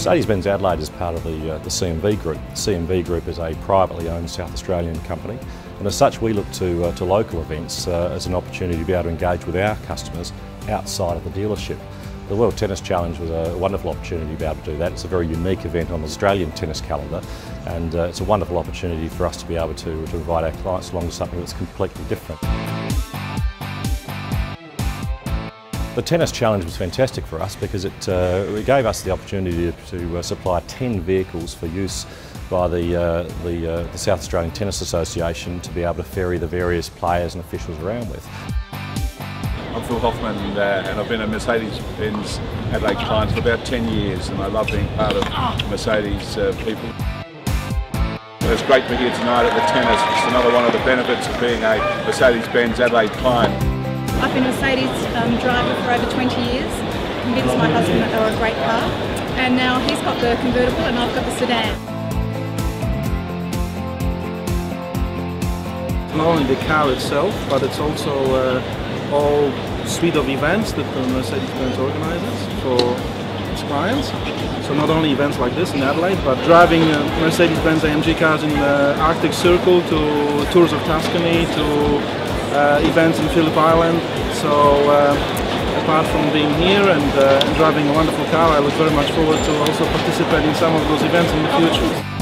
Mercedes-Benz Adelaide is part of the, uh, the CMV Group. The CMV Group is a privately owned South Australian company and as such we look to, uh, to local events uh, as an opportunity to be able to engage with our customers outside of the dealership. The World Tennis Challenge was a wonderful opportunity to be able to do that. It's a very unique event on the Australian tennis calendar and uh, it's a wonderful opportunity for us to be able to, to invite our clients along to something that's completely different. The Tennis Challenge was fantastic for us because it, uh, it gave us the opportunity to, uh, supply 10 vehicles for use by the, uh, the, uh, the, South Australian Tennis Association to be able to ferry the various players and officials around with. I'm Phil Hoffman uh, and I've been a Mercedes-Benz Adelaide client for about 10 years and I love being part of Mercedes uh, people. It's great to be here tonight at the tennis. It's another one of the benefits of being a Mercedes-Benz Adelaide client. I've been a Mercedes um, driver for over 20 years, convinced my husband that they were a great car, and now he's got the convertible and I've got the sedan. Not only the car itself, but it's also uh, all suite of events that the Mercedes-Benz organizes for its clients. So not only events like this in Adelaide, but driving uh, Mercedes-Benz AMG cars in the Arctic Circle to tours of Tuscany to uh, events in Phillip Island. So uh, apart from being here and uh, driving a wonderful car, I look very much forward to also participating in some of those events in the future.